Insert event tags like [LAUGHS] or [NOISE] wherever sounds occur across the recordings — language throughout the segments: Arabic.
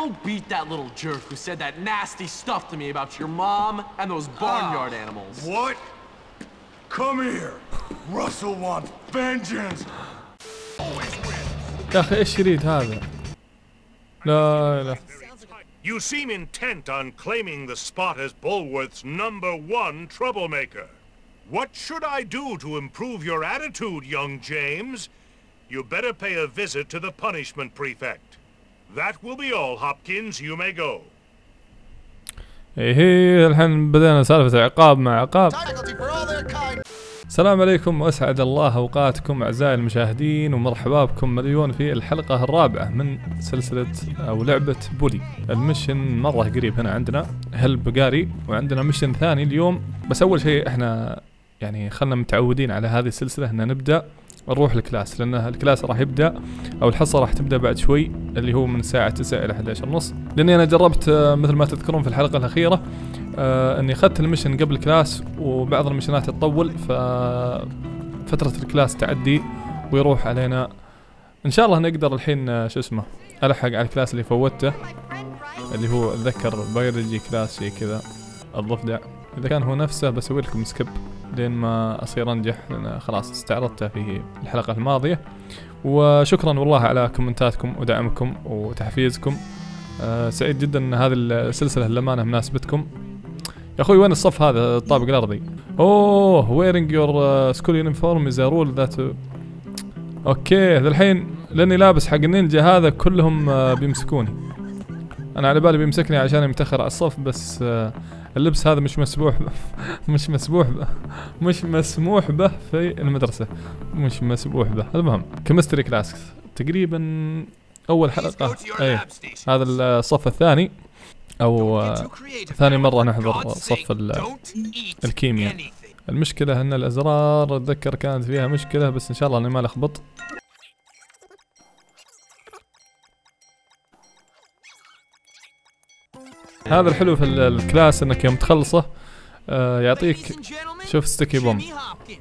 go beat that little jerk who said that nasty stuff to me about your mom and those barnyard animals. What? Come here. Russell wants vengeance. يا اخي ايش يريد هذا لا لا You seem intent on claiming the spot as Bulworth's number one troublemaker. What should I do to improve your attitude, young James? You better pay a visit to the punishment prefect. That will be all, Hopkins. You may go. إيه الحين بدينا سالفة عقاب مع عقاب السلام عليكم وأسعد الله أوقاتكم أعزائي المشاهدين ومرحبا بكم مليون في الحلقة الرابعة من سلسلة أو لعبة بولي المشن مرة قريب هنا عندنا هلب قاري وعندنا مشن ثاني اليوم بس أول شيء إحنا يعني خلنا متعودين على هذه السلسلة ان نبدأ نروح ال class لأن ال class راح يبدأ أو الحصة راح تبدأ بعد شوي اللي هو من الساعة 9 إلى 11 ونص لأني أنا جربت آه، مثل ما تذكرون في الحلقة الأخيرة آه أني أخذت ال mission قبل ال class وبعض المشنات تطول ف فترة ال class تعدي ويروح علينا. إن شاء الله نقدر الحين آه، شو اسمه ألحق على ال class اللي فوتته اللي هو اتذكر biology class شيء كذا. الضفدع إذا كان هو نفسه بسوي لكم skip لين ما أصير أنجح لأن خلاص استعرضته في الحلقة الماضية. وشكرا والله على كومنتاتكم ودعمكم وتحفيزكم. أه سعيد جدا إن هذه السلسلة للأمانة مناسبتكم. يا أخوي وين الصف هذا الطابق الأرضي؟ أوه uh, school uniform is a rule that okay الحين لأني لابس حق النينجا هذا كلهم uh, بيمسكوني. أنا على بالي بيمسكني عشان متاخر على الصف بس uh, اللبس هذا مش مسموح مش مسموح به. مش مسموح به في المدرسة. مش مسموح به. المهم chemistry class تقريبا أول حلقة. أي هذا الصف الثاني. أو ثاني مرة نحضر صف ال- الكيمياء. المشكلة أن الأزرار أتذكر كانت فيها مشكلة بس إن شاء الله إني ما لخبط. هذا الحلو في ال- ال class إنك يوم تخلصه آه يعطيك شوف sticky bomb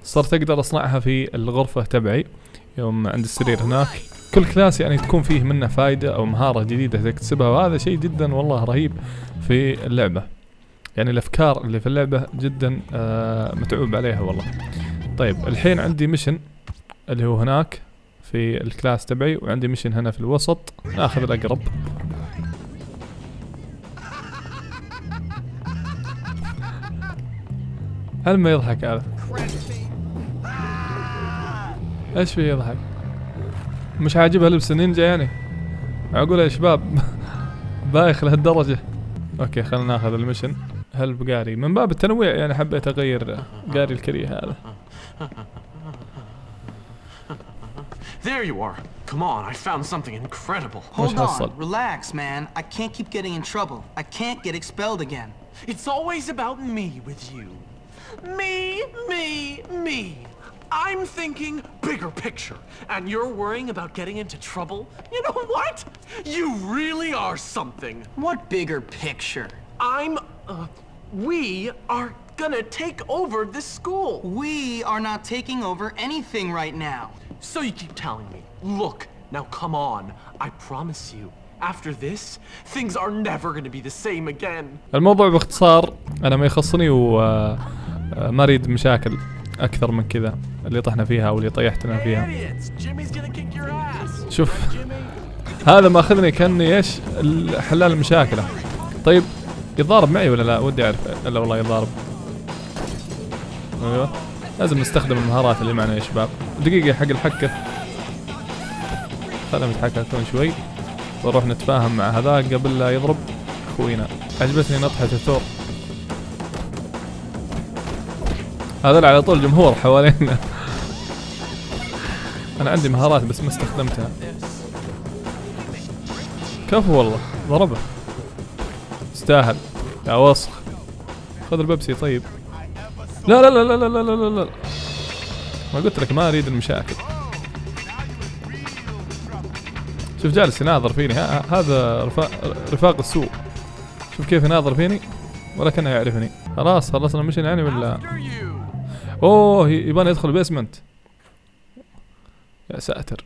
صرت أقدر أصنعها في الغرفة تبعي يوم عند السرير هناك. كل class يعني تكون فيه منه فايدة أو مهارة جديدة تكتسبها وهذا شيء جدا والله رهيب في اللعبة. يعني الأفكار اللي في اللعبة جدا آه متعوب عليها والله. طيب الحين عندي mission اللي هو هناك في ال class تبعي وعندي mission هنا في الوسط. ناخذ الأقرب. هل ما يضحك هذا؟ إيش فيه يضحك؟ مش عاجبها لبس النينجا يعني؟ معقولة يا شباب [LAUGHS] بايخ لهالدرجة أوكي خلنا ناخذ المشن هل بقاري من باب التنويع يعني حبيت أغير قاري الكريه هذا There you are. Come on, I found something incredible. Hold on. Relax, man. I can't keep getting in trouble. I can't get expelled again. It's always about me with you. Me, me, me. I'm thinking bigger picture, and you're worrying about getting into trouble? You know what? You really are something. What bigger picture? I'm, uh, we are gonna take over this school. We are not taking over anything right now. So you keep telling me, look, now come on. I promise you, after this, things are never gonna be the same again. الموضوع باختصار انا ما يخصني وما أريد مشاكل أكثر من كذا اللي طحنا فيها أو اللي طيحتنا فيها. شوف هذا ماخذني كأني إيش ال- حلال المشاكله طيب يتضارب معي ولا لا؟ ودي أعرف إلا والله يتضارب أيوه. لازم نستخدم المهارات اللي معنا يا شباب. دقيقة حق الحكة. خلينا نتحككون شوي. ونروح نتفاهم مع هذاك قبل لا يضرب أخوينا. عجبتني نطحة الثور. هذول على طول جمهور حوالينا. أنا عندي مهارات بس ما استخدمتها. كفو والله ضربه. استاهل يا وسخ. خذ البيبسي طيب. لا لا لا لا لا لا لا لا. ما قلت لك ما أريد المشاكل. شوف جالس يناظر فيني. هذا رفاق, السوء. شوف كيف يناظر فيني ولا كأنه يعرفني. خلاص خلصنا ال mission يعني ولا. أوه يبان يدخل ال basement. يا ساتر.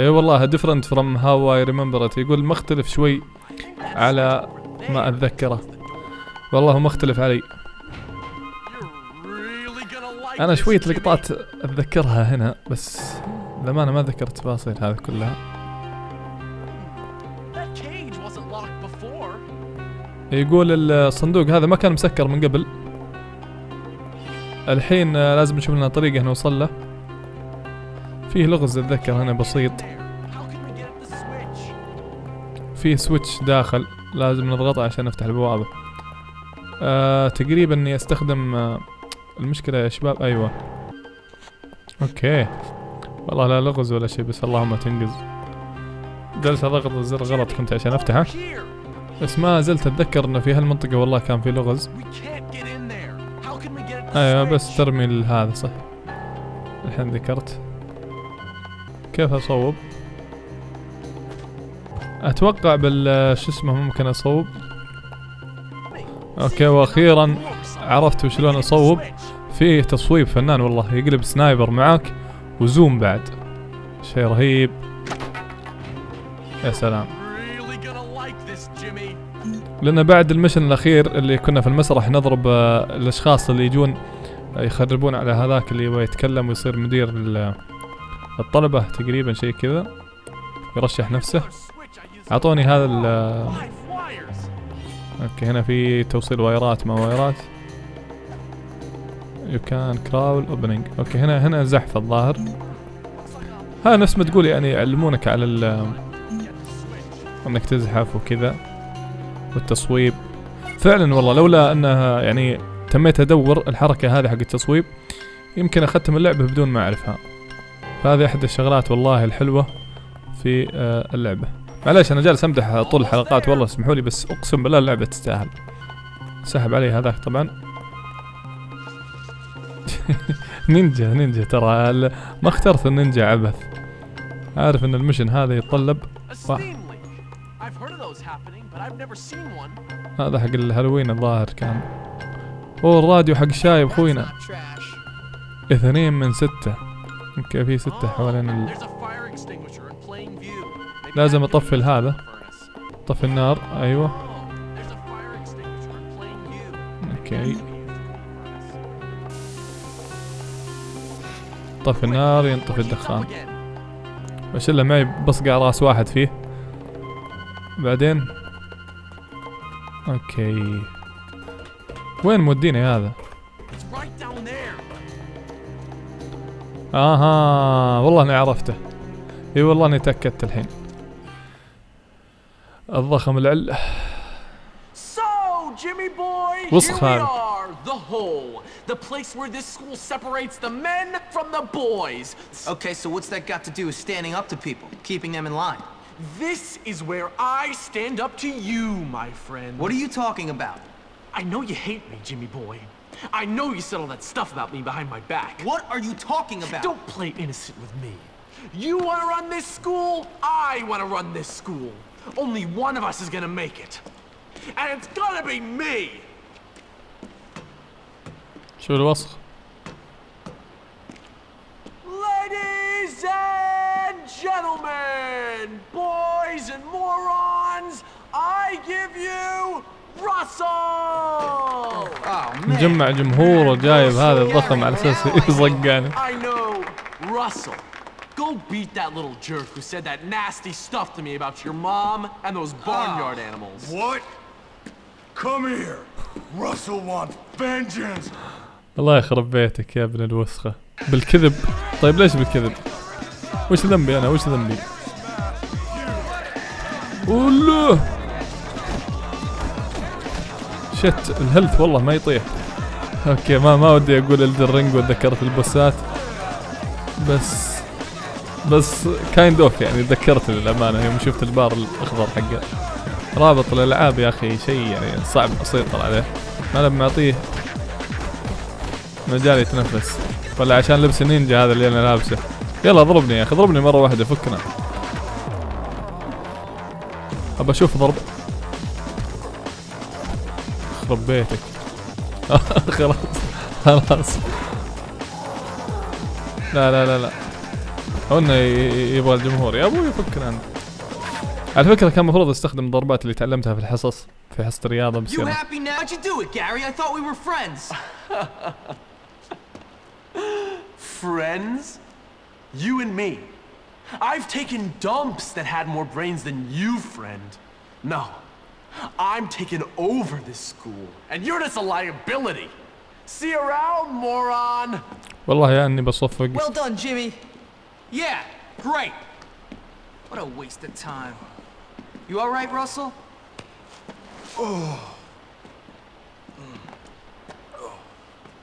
اي والله different from how I remember it يقول مختلف شوي على ما أتذكره. والله مختلف علي. أنا شوية لقطات أتذكرها هنا بس لما أنا ما ذكرت تفاصيل هذا كلها يقول الصندوق هذا ما كان مسكر من قبل. الحين لازم نشوف لنا طريقة نوصل له. فيه لغز أتذكر هنا بسيط? فيه switch داخل لازم نضغطه عشان نفتح البوابة. آه تقريبا إني أستخدم آه المشكلة يا شباب. أيوه. okay. والله لا لغز ولا شيء بس اللهم تنقز. جلس اضغط الزر غلط كنت عشان أفتحه. بس ما زلت أتذكر إنه في هالمنطقة والله كان في لغز. أيوه? بس ترمي هذا صح. الحين ذكرت. كيف أصوب؟ أتوقع بال شو اسمه ممكن أصوب. okay وأخيرا عرفت وشلون أصوب. فيه تصويب فنان والله يقلب sniper معاك و zoom بعد. شيء رهيب. يا سلام. لأن بعد ال mission الأخير اللي كنا في المسرح نضرب آه، الأشخاص اللي يجون آه، يخربون على هذاك اللي يبغى يتكلم ويصير مدير ال- الطلبة تقريبا شيء كذا. يرشح نفسه. أعطوني هذا ال. okay هنا في توصيل واير ات ما واير ات. you can crawl opening okay هنا هنا زحف الظاهر. ها نفس ما تقول يعني يعلمونك على إنك تزحف وكذا. والتصويب. فعلا والله لولا أنها يعني تميت أدور الحركة هذه حق التصويب يمكن اختم اللعبة بدون ما أعرفها. فهذه احد الشغلات والله الحلوة في آه، اللعبة. معليش أنا جالس أمدح طول الحلقات والله اسمحوا لي بس أقسم بالله اللعبة تستاهل. سحب علي هذاك طبعا. [LAUGHS] نينجا نينجا ترى ما اخترت النينجا عبث. عارف إن المشن هذا يتطلب؟ A هذا حق الهالوين الظاهر كان. أوه الراديو حق شايب خوينا اثنين من ستة. okay في ستة حوالين ال... لازم أطفي هذا طفي النار. أيوه. okay. طفي النار ينطفي الدخان. بشله معي؟ بصقع راس واحد فيه. بعدين أوكي وين موديني هذا. أها والله اني عرفته اي والله اني تاكدت الحين الضخم العل So, Jimmy boy, وسخ هذا. are, the hole, the place where this school separates the men from the boys. Okay, so what's that got to do with standing up to people, keeping them in line? This is where I stand up to you, my friend. What are you talking about? I know you hate me, Jimmy boy. I know you said all that stuff about me behind my back. What are you talking about? Don't play innocent with me. You want to run this school? I want to run this school. Only one of us is gonna make it. And it's gonna be me! شو الوسخ Ladies and gentlemen, boys and morons, I give you Russell! Oh, man. مجمع [LAUGHS] جمهور جايب هذا الضخم على اساس يصقعني I know Russell. Go beat that little jerk who said that nasty stuff to me about your mom and those barnyard animals. What? Come here. Russell wants vengeance. الله يخرب بيتك يا ابن الوسخة بالكذب. طيب ليش بالكذب؟ وش ذنبي أنا؟ وش ذنبي؟ اوه holy shit ال health والله ما يطيح. okay ما ما ودي أقول الدرينج وتذكرت ال boss ات. بس بس kind of يعني تذكرت للأمانة يوم شفت البار الأخضر حقه. رابط الألعاب يا أخي شيء يعني صعب اسيطر عليه. ما لما أعطيه مجال يتنفس. ولا عشان لبس النينجا هذا اللي أنا لابسه. يلا اضربني يا أخي اضربني مرة واحدة فكنا. أبى أشوف ضرب. خرب بيتك. [LAUGHS] خلاص خلاص. لا لا لا لا. ي- يبغى الجمهور. يا أبوي فكنا عنه على فكرة كان المفروض أستخدم الضربات اللي تعلمتها في الحصص في حصة الرياضة بس [LAUGHS] friends. Friends? You and me. I've taken dumps that had more brains than you, friend. No. I'm taking over this school, and you're just a liability. See you around, moron! والله يا اني بصفق Well done, Jimmy. Yeah, great. What a waste of time. You all right, Russell?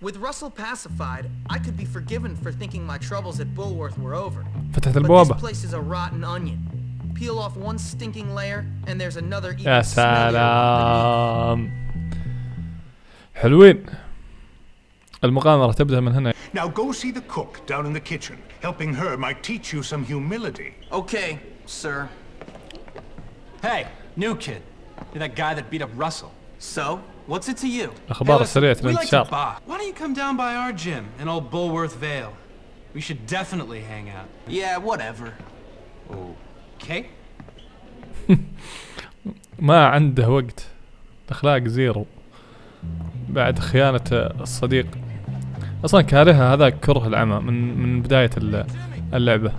With Russell pacified, I could be forgiven for thinking my troubles at Bullworth were over. فتحت But this البوابة place is a rotten onion. Peel off one stinking layer, and there's another even يا smellier سلام حلوين المغامرة تبدأ من هنا Now go see the cook down in the kitchen. Helping her might teach you some humility. underneath. Okay, sir. Hey, new kid. You're that guy that beat up Russell. So, what's it to you? الأخبار السريعة we like to الانتشار bar. Why don't you come down by our gym in old Bulworth Vale? We should definitely hang out. Yeah, whatever. Okay? [LAUGHS] ما عنده وقت أخلاق زيرو بعد خيانة الصديق أصلا كارهها هذاك كره العمى من من بداية ال- اللعبة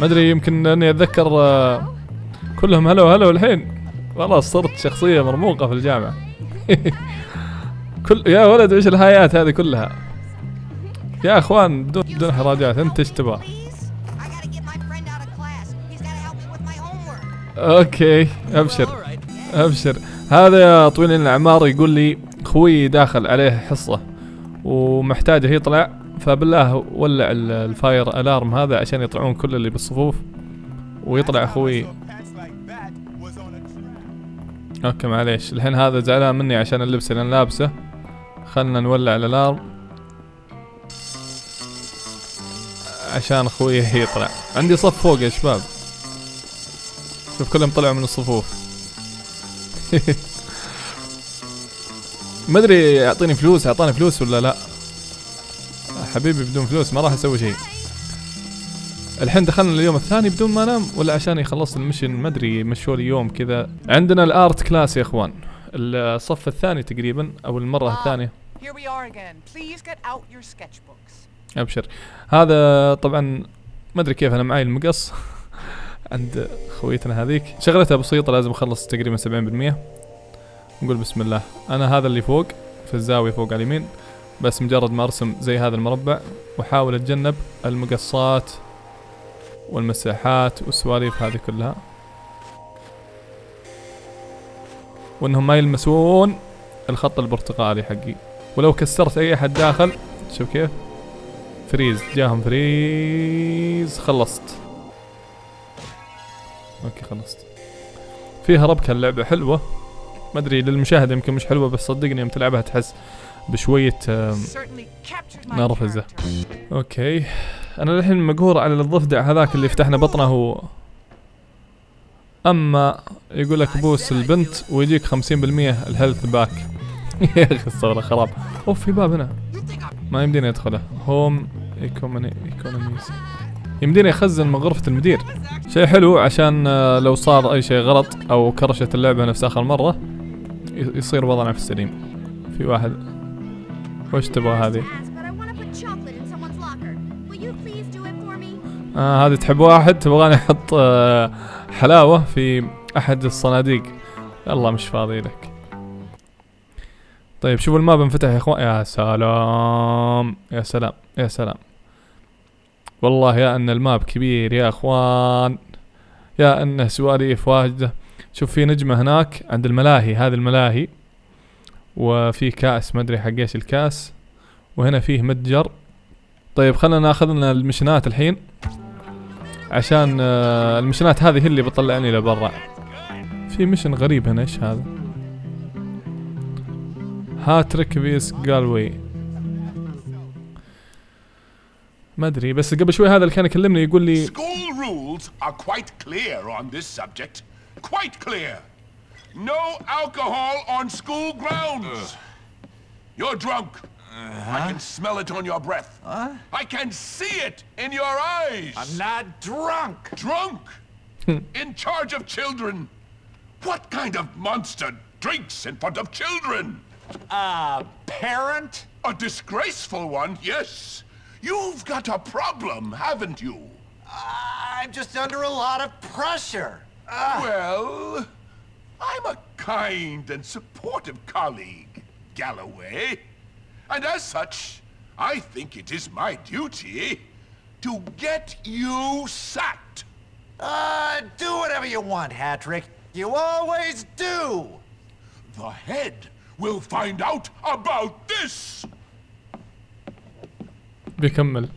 ما أدري يمكن اني أتذكر آه، كلهم هلا وهلا والحين خلاص صرت شخصية مرموقة في الجامعة. [LAUGHS] كل يا ولد إيش الهايات هذه كلها؟ يا أخوان بدون بدون حراجات أنت إيش تبغى. okay أبشر. أبشر. هذا يا طويل الاعمار يقول لي خوي داخل عليه حصة ومحتاجه يطلع فبالله ولع ال- ال fire alarm هذا عشان يطلعون كل اللي بالصفوف ويطلع أخوي. okay معليش. الحين هذا زعلان مني عشان اللبس اللي أنا لابسه. خلنا نولع ال alarm. عشان أخوي [LAUGHS] يطلع. عندي صف فوق يا شباب. شوف كلهم طلعوا من الصفوف. [LAUGHS] ما أدري يعطيني فلوس أعطاني فلوس ولا لا؟ حبيبي بدون فلوس ما راح أسوي شيء. الحين دخلنا اليوم الثاني بدون ما انام ولا عشان يخلص المشن ما أدري مشوا لي يوم كذا. عندنا الآرت كلاس يا إخوان. الصف الثاني تقريبا أو المرة الثانية. your sketchbooks. أبشر. هذا طبعا ما أدري كيف أنا معي المقص. [LAUGHS] عند خويتنا هذيك. شغلتها بسيطة لازم أخلص تقريبا 70% نقول بسم الله. أنا هذا اللي فوق في الزاوية فوق على اليمين. بس مجرد ما أرسم زي هذا المربع وأحاول أتجنب المقصات. والمساحات والسواليف هذه كلها. وإنهم ما يلمسون الخط البرتقالي حقي. ولو كسرت أي أحد داخل شوف كيف. freeze جاهم freeze خلصت. okay خلصت. فيها ربكة اللعبة حلوة. ما أدري للمشاهد يمكن مش حلوة بس صدقني يوم تلعبها تحس بشوية نرفزة. okay. أنا الحين مقهور على الضفدع هذاك اللي فتحنا بطنه هو. أما يقول لك تبوس البنت ويجيك 50% ال health back يا أخي الصورة خراب. أوف في باب هنا. ما يمدينا ندخله home economy economies يمدينا يخزن من غرفة المدير. شيء حلو عشان آه، لو صار أي شيء غلط أو crash ت اللعبة نفس آخر مرة يصير وضعنا في السليم. في واحد وش تبغى هذه? آه هذه تحب واحد تبغاني أحط آه حلاوة في أحد الصناديق؟ يلا مش فاضي لك. طيب شوفوا ال map انفتح يا إخوان. يا سلام. يا سلام. يا سلام. والله يا أن ال map كبير يا إخوان. يا انه سواليف واجدة شوف في نجمة هناك عند الملاهي هذه الملاهي. وفي كاس ما أدري حق إيش الكاس. وهنا فيه متجر. طيب خلينا ناخذ لنا المشنات الحين. عشان آه، المشنات هذه هي اللي بتطلعني لبرا. في مشن غريب هنا إيش هذا؟ هاتريك فيس جالوي. ما أدري بس قبل شوي هذا اللي كان يكلمني يقول لي School rules are quite clear on this subject. Quite clear. No alcohol on school grounds. You're drunk. I uh-huh. can smell it on your breath. Uh-huh. I can see it in your eyes. I'm not drunk. Drunk? Hmm. in charge of children. What kind of monster drinks in front of children? A parent? A disgraceful one, yes. You've got a problem, haven't you? I'm just under a lot of pressure. Uh, Well, I'm a kind and supportive colleague, Galloway. And as such, I think it is my duty to get you sacked. uh, do whatever you want, Hattrick. You always do. The head will find out about this. بيكمل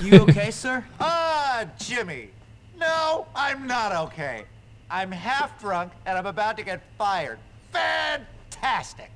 You okay, sir? [LAUGHS] Ah, Jimmy. No, I'm not okay. I'm half drunk and I'm about to get fired. Fantastic.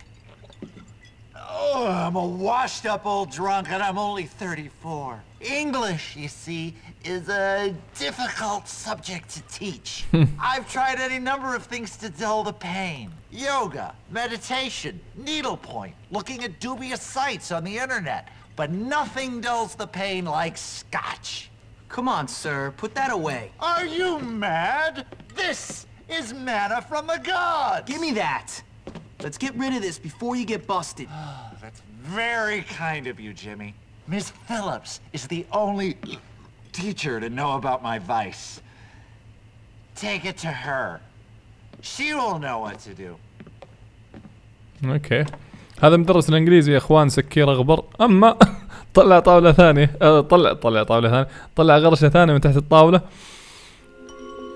Oh, I'm a washed up old drunk and I'm only 34. English, you see, is a difficult subject to teach. [LAUGHS] I've tried any number of things to dull the pain. Yoga, meditation, needlepoint, looking at dubious sites on the internet. But nothing dulls the pain like scotch. Come on, sir. Put that away. Are you mad? This is manna from the gods! Give me that. Let's get rid of this before you get busted. [SIGHS] That's very kind of you, Jimmy. Miss Phillips is the only [CLEARS THROAT] teacher to know about my vice. Take it to her. She will know what to do. اوكي هذا مدرس الانجليزي يا اخوان سكير اغبر اما [LAUGHS] طلع طاوله ثانيه آه، طلع طلع طاوله ثانيه طلع غرشه ثانيه من تحت الطاوله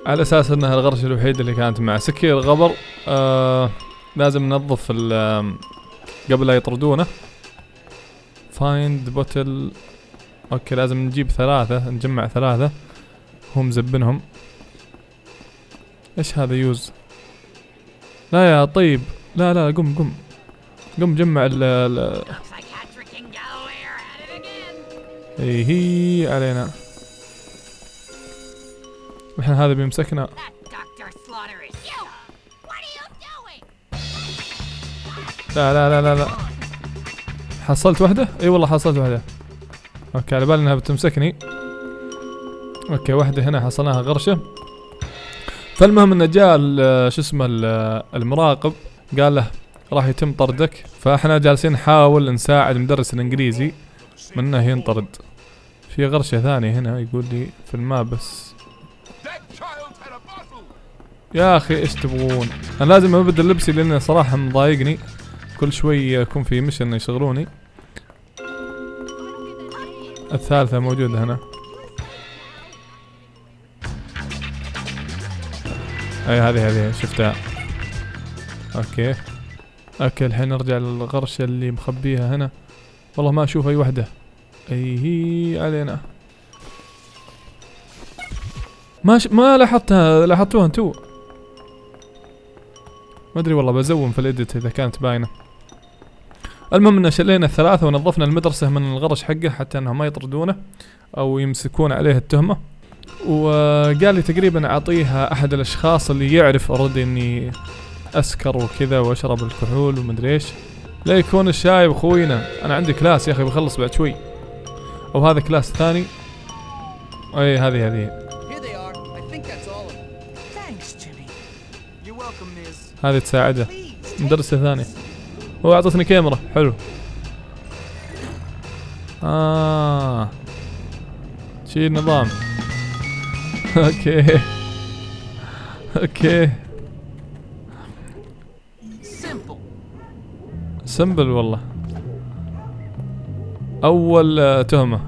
على أساس إنها الغرشه الوحيده اللي كانت معه سكير غبر آه لازم ننظف قبل لا يطردونه. find bottle okay لازم نجيب ثلاثة نجمع ثلاثة. هو مزبنهم إيش هذا use؟ لا يا طيب. لا لا قم قم. قم جمع ال ال. Looks like إحنا هذا بيمسكنا? لا لا لا لا لا. حصلت واحدة؟ إي والله حصلت واحدة okay على بالي إنها بتمسكني. okay واحدة هنا حصلناها غرشة. فالمهم انه جاء شو اسمه ال- المراقب قال له راح يتم طردك. فإحنا جالسين نحاول نساعد مدرس الإنجليزي من إنه ينطرد. في غرشة ثانية هنا يقول لي في الماء بس. يا أخي إيش تبغون؟ أنا لازم ابدل لبسي لأنه صراحة مضايقني. كل شوي يكون في مشن يشغلوني. الثالثة موجودة هنا. أي هذه هذه شفتها. okay. okay الحين نرجع للغرشة اللي مخبيها هنا. والله ما أشوف أي وحدة. أي هي علينا. ما ش... ما لاحظتها. لاحظتوها أنتو؟ ما أدري والله ب zoom في ال edit إذا كانت باينة. المهم إن شلينا الثلاثة ونظفنا المدرسة من الغرش حقه حتى إنهم ما يطردونه أو يمسكون عليه التهمة. وقال لي تقريبا أعطيها أحد الأشخاص اللي يعرف already إني أسكر وكذا وأشرب الكحول ومدري إيش. لا يكون الشايب اخوينا أنا عندي class يا أخي بخلص بعد شوي. أو هذا class ثاني؟ اي هذه هذه. هذه تساعده. مدرسة ثانية. هو أعطتني كاميرا. حلو. آه. شي النظام. [LAUGHS] okay. okay. simple والله. أول آه، تهمة.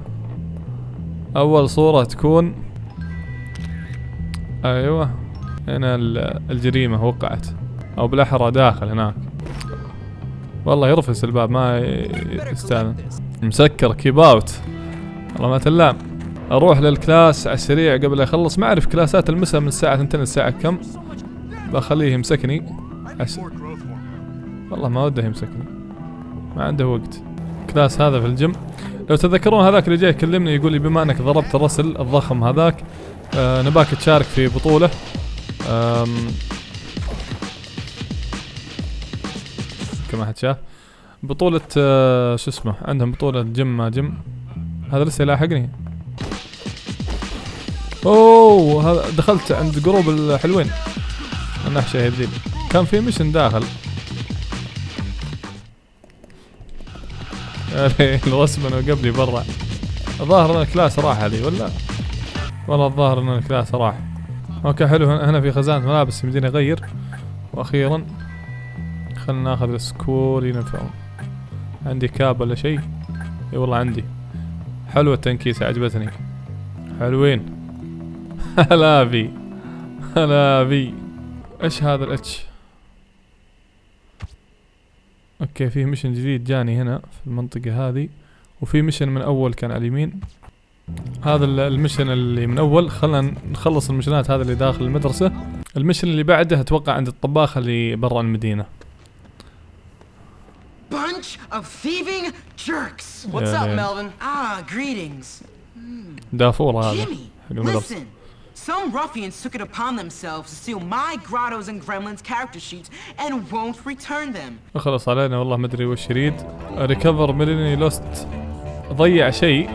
أول صورة تكون. أيوه. هنا ال- الجريمة وقعت. أو بالأحرى داخل هناك. والله يرفس الباب ما ي- Better collect يستاهل. this. مسكر كيب اوت والله ما تلام. أروح للكلاس على السريع قبل لا يخلص ما أعرف كلاسات المساء من الساعة 2 للساعة كم. بخليه يمسكني. أس... والله ما وده يمسكني. ما عنده وقت. كلاس هذا في الجيم. لو تذكرون هذاك اللي جاي يكلمني يقول لي بما أنك ضربت الرسل الضخم هذاك آه نباك تشارك في بطولة. آم كما حد شاف بطولة آه شو اسمه عندهم بطولة جيم ما جيم. هذا لسه يلاحقني أوه هذا دخلت عند جروب الحلوين. النحشة هذيل كان في ميشن داخل. [LAUGHS] الوسم أنه قبلي برا. الظاهر إن الكلاس راح علي ولا؟ والله الظاهر إن ال class راح. okay حلو. هنا هنا في خزانة ملابس يمديني أغير. وأخيرا. خلنا ناخذ ال school uniform عندي cap ولا شيء؟ إي والله عندي. حلوة التنكيسة عجبتني. حلوين. [LAUGHS] هلا بي. هلا بي. إيش هذا ال H؟ okay في mission جديد جاني هنا في المنطقة هذه وفي mission من أول كان على اليمين. هذا ال- ال mission اللي من أول. خلنا نخلص المشنات هذا اللي داخل المدرسة. ال mission اللي بعده أتوقع عند الطباخة اللي برا المدينة. Of thieving jerks. What's up. Melvin? Ah, greetings. دافور هذا Jimmy, listen. Some ruffians took it upon themselves to steal my Grottos and Gremlins character sheets and won't return them. اخلص علينا والله ما ادري وش يريد recover Melvin's lost ضيع شيء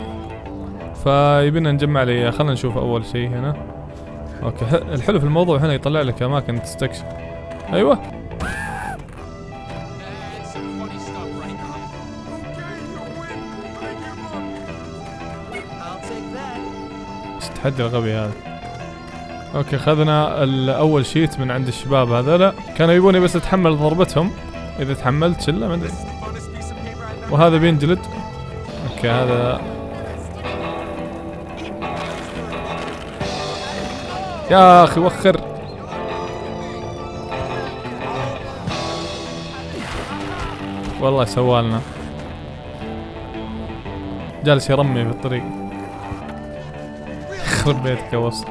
فيبينا نجمع لي خلينا نشوف اول شيء هنا okay الحلو في الموضوع هنا يطلع لك اماكن تستكشف أيوه التحدي الغبي هذا. okay خذنا الأول sheet من عند الشباب هذولا. كانوا يبوني بس أتحمل ضربتهم. إذا تحملت شلة ما أدري. وهذا بينجلد. أوكي هذا. يا أخي وخر. والله سوالنا. جالس يرمي في الطريق. يخرب بيتك يا وسط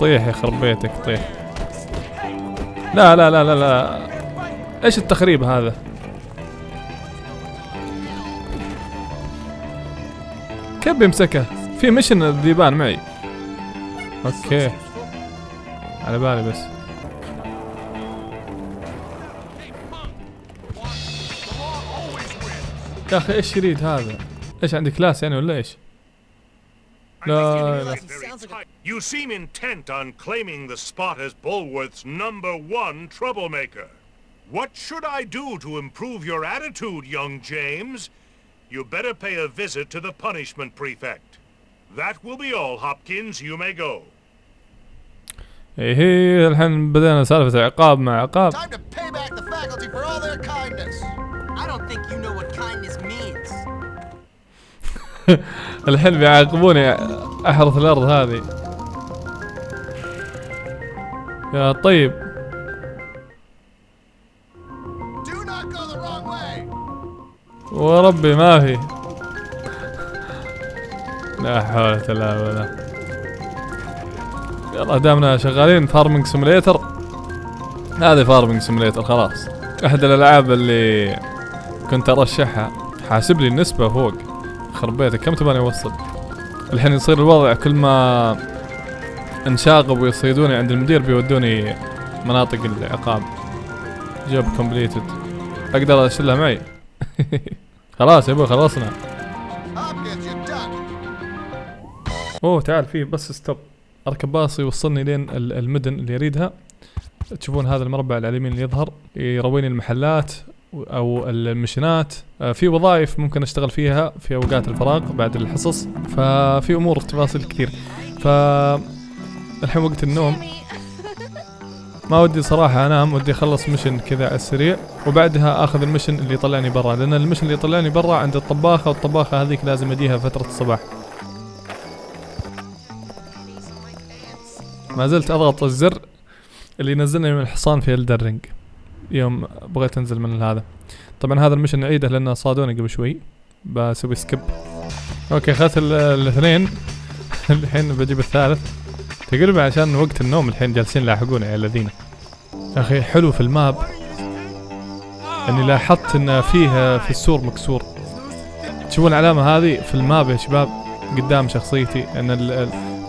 طيح يخرب بيتك طيح. لا لا لا لا لا. إيش التخريب هذا؟ كيف بيمسكه؟ في mission الذيبان معي. okay. على بالي بس. يا أخي إيش يريد هذا إيش عندي class يعني ولا إيش لا لا You seem intent on claiming the spot as Bulworth's number one troublemaker. What should I do to improve your attitude, young James? You better pay a visit to the punishment prefect. That will be all, Hopkins. You may go. إيه الحين بدينا سالفة عقاب مع عقاب Time to pay back the faculty for all their kindness. I don't think you know what kindness means. [LAUGHS] الحين بيعاقبوني أحرث الأرض هذه. يا طيب. وربي ما في. لا حول ولا ولا يلا دامنا شغالين Farming Simulator هذه Farming Simulator خلاص. أحد الألعاب اللي كنت ارشحها حاسب لي النسبة فوق. خرب بيتك كم تبغاني أوصل؟ الحين يصير الوضع كل ما انشاغب ويصيدوني عند المدير بيودوني مناطق العقاب. job completed. أقدر أشيلها معي؟ [LAUGHS] خلاص يبا خلصنا. أوه تعال في bus stop. أركب باص يوصلني لين ال- المدن اللي اريدها تشوفون هذا المربع على اليمين اللي يظهر. يرويني المحلات. أو المشينات. آه، في وظائف ممكن أشتغل فيها في أوقات الفراغ بعد الحصص. ففي أمور تفاصيل كثير. ف الحين وقت النوم. ما ودي صراحة أنام ودي أخلص مشن كذا على السريع. وبعدها آخذ المشن اللي يطلعني برا. لأن المشن اللي يطلعني برا عند الطباخة والطباخة هذيك لازم أديها فترة الصباح. ما زلت أضغط الزر اللي ينزلني من الحصان في Elden Ring يوم بغيت انزل من هذا. طبعا هذا ال mission نعيده لأنه صادوني قبل شوي بسوي skip okay اخذت ال- الاثنين. [LAUGHS] الحين بجيب الثالث. تقريبا عشان وقت النوم الحين جالسين يلاحقوني يا الذين. أخي حلو في ال map. إني لاحظت إن فيه في السور مكسور. تشوفون العلامة هذه في ال map يا شباب؟ قدام شخصيتي. إن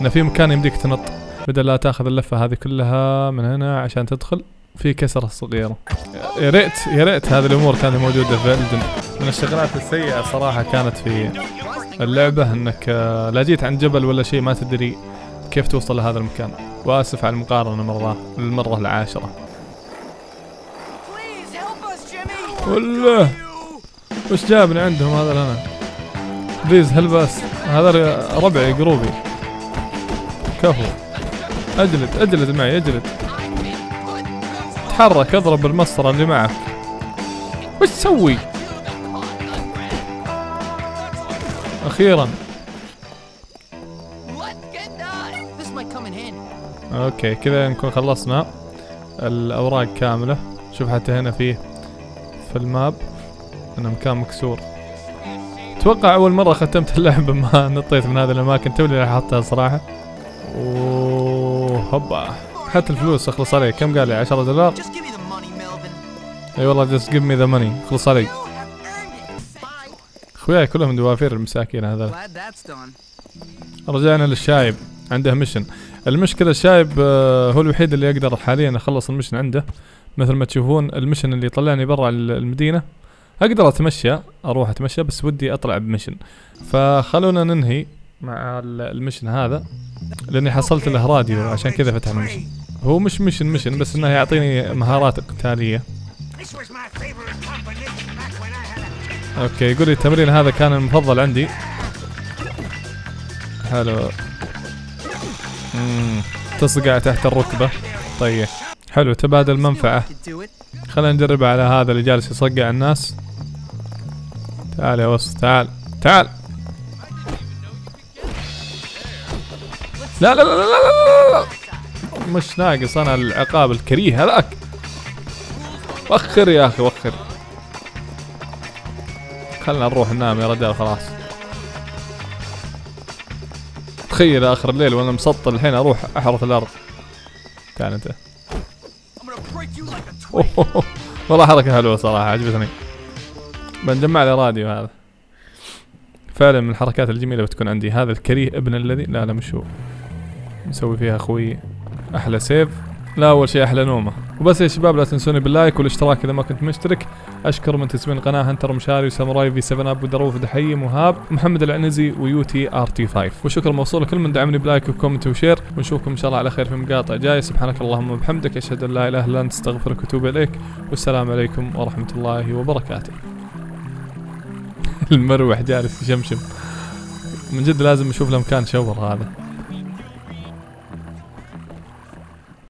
إن في مكان يمديك تنط. بدل لا تاخذ اللفة هذه كلها من هنا عشان تدخل. في كسرة صغيرة. يا ريت يا ريت هذه الأمور كانت موجودة في إلدن. من الشغلات السيئة صراحة كانت في اللعبة إنك آه، لا جيت عند جبل ولا شيء ما تدري كيف توصل لهذا المكان. وآسف على المقارنة مرة للمرة العاشرة. ولا وش جابني عندهم هذا أنا please هل بس هذا ربعي قروبي. كفو. أجلد أجلد معي أجلد. تحرك اضرب بالمسطرة اللي معك وش تسوي؟ أخيرا. okay كذا نكون خلصنا. الأوراق كاملة. شوف حتى هنا فيه في ال map. إنه مكان مكسور. أتوقع أول مرة ختمت اللعبة ما نطيت من هذه الأماكن. توني لاحظتها صراحة. أوه حتى الفلوس اخلص علي كم قال لي؟ 10 دولار. إي والله just give me the money. خلص علي أخوياي كلهم دوافير المساكين هذا. رجعنا للشايب عنده mission. المشكلة الشايب آه، هو الوحيد اللي أقدر حاليا اخلص ال mission عنده. مثل ما تشوفون ال mission اللي طلعني برا ال- المدينة. أقدر أتمشى أروح أتمشى بس ودي أطلع ب mission. فخلونا ننهي مع ال- ال mission هذا لأني حصلت له راديو عشان كذا فتح ال mission. هو مش mission mission بس إنه يعطيني مهارات قتالية okay يقول لي التمرين هذا كان المفضل عندي. حلو امم تصقع تحت الركبة. طيب. حلو تبادل it. خلينا نجربها على هذا اللي جالس يصقع الناس. تعال يا وسط تعال تعال. لا لا لا لا لا لا, لا. مش ناقص أنا العقاب الكريه هذاك. وخر يا أخي وخر. خلنا نروح ننام يا رجال خلاص. تخيل آخر الليل وأنا مسطل الحين أروح أحرث الأرض. تعال أنت. [LAUGHS] والله حركة حلوة صراحة عجبتني. بنجمع لي راديو هذا. فعلا من الحركات الجميلة بتكون عندي. هذا الكريه ابن الذي لا لا مش هو. نسوي فيها أخوي. أحلى سيف. لا أول شيء أحلى نومة. وبس يا شباب لا تنسوني بال like والاشتراك إذا ما كنت مشترك. أشكر منتسبين القناة هنتر مشاري وساموراي في 7 أب ودروف دحيم وهاب محمد العنزي ويوتي آر تي 5 وشكر موصول لكل من دعمني ب like و comment و share. ونشوفكم إن شاء الله على خير في مقاطع جاية. سبحانك اللهم وبحمدك أشهد أن لا إله إلا أنت أستغفرك وأتوب إليك. والسلام عليكم ورحمة الله وبركاته. [LAUGHS] المروح جالس يشمشم. من جد لازم أشوف له مكان shower هذا.